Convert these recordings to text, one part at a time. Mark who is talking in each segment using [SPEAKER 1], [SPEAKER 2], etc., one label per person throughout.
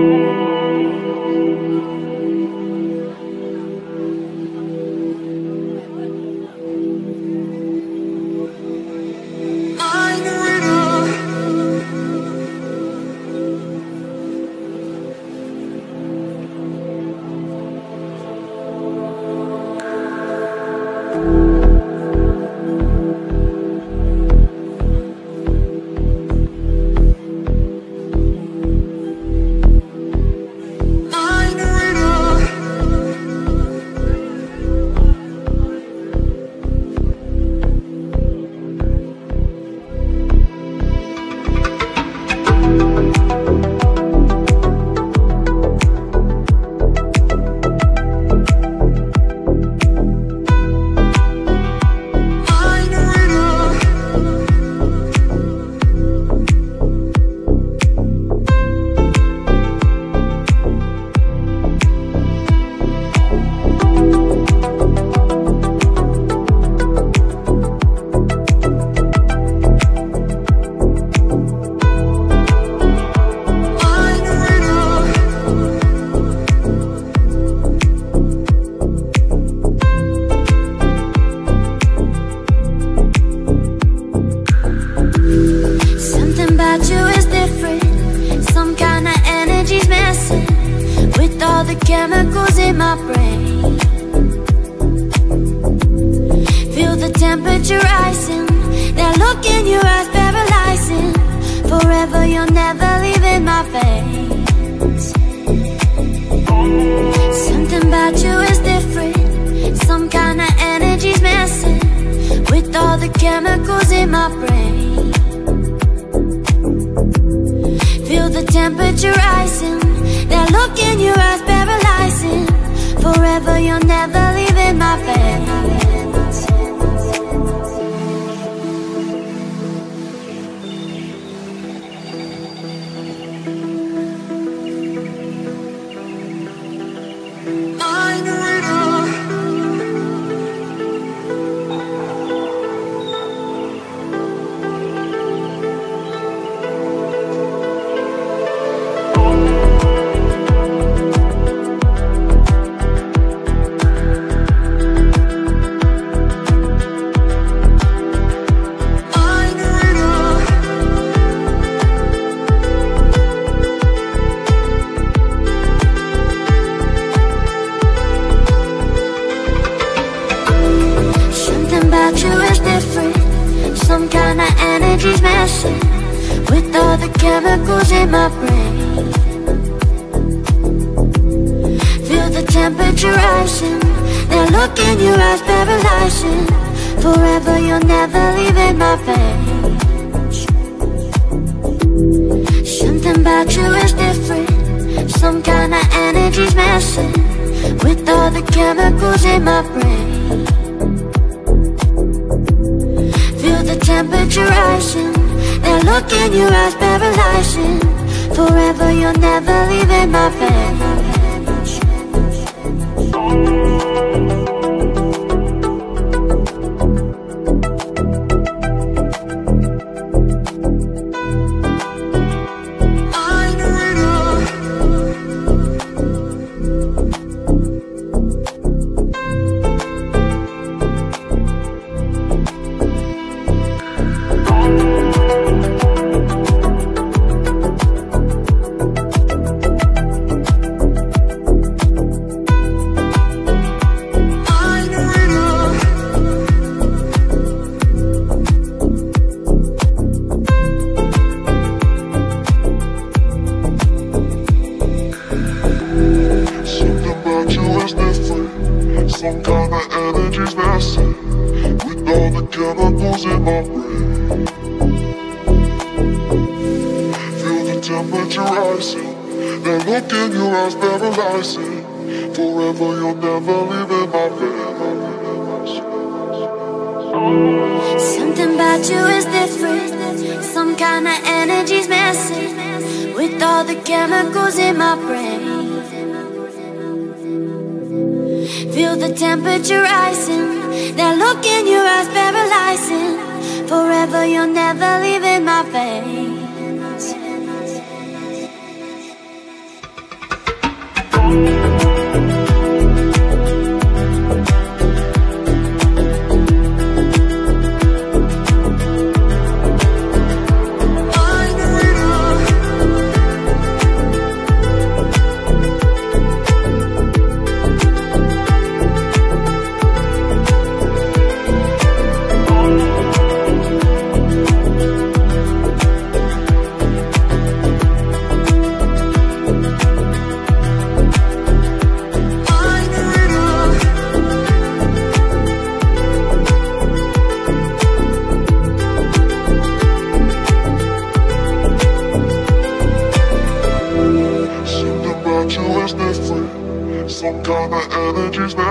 [SPEAKER 1] Thank you. the chemicals in my brain. Feel the temperature rising. That look in your eyes paralyzing. Forever you're never leaving my face Something about you is different. Some kind of energy's messing With all the chemicals in my brain. Feel the temperature rising. That look in your you'll never with all the chemicals in my brain. Feel the temperature rising, that look in your eyes paralyzing. Forever you're never leaving my page. Something about you is different, some kind of energy's messing with all the chemicals in my brain. Feel the temperature rising. That look in your eyes paralyzing. Forever you'll never leave
[SPEAKER 2] feels messy With all the chemicals in my brain. Feel the temperature rising. That look in your eyes paralyzing Forever you're never my
[SPEAKER 1] Something about you is different. Some kind of energy's messy. With all the chemicals in my brain. Feel the temperature rising. That look in your eyes paralyzing. Forever, you're never leaving my face.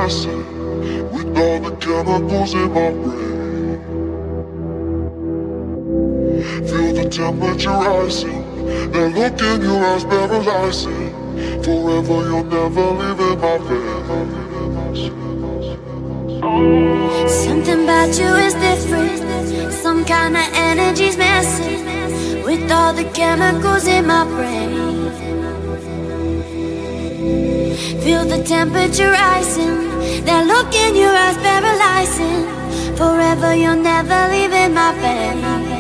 [SPEAKER 2] Messing with all the chemicals in my brain. Feel the temperature rising, that look in your eyes paralyzing. Forever, you'll never leave in my face.
[SPEAKER 1] Something about you is different. Some kind of energy's messing with all the chemicals in my brain. Feel the temperature rising, that look in your eyes paralyzing. Forever, you'll never leave in my face.